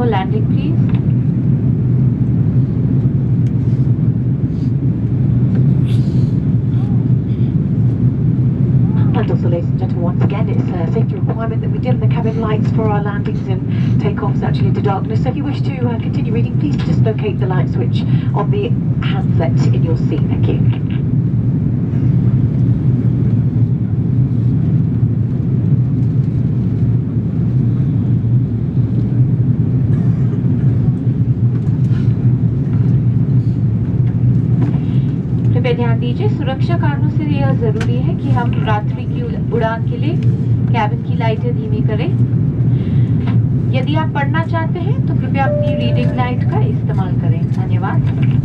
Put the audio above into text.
for landing, please. Also, ladies and gentlemen, once again, it's a safety requirement that we dim the cabin lights for our landings and takeoffs actually into darkness. So if you wish to uh, continue reading, please just locate the light switch on the handset in your seat. Thank you. कृपया ध्यान दीजिए। सुरक्षा कारणों से यह ज़रूरी है कि हम रात्रि की उड़ान के लिए कैबिन की लाइटें धीमी करें। यदि आप पढ़ना चाहते हैं तो कृपया अपनी रीडिंग लाइट का इस्तेमाल करें। धन्यवाद।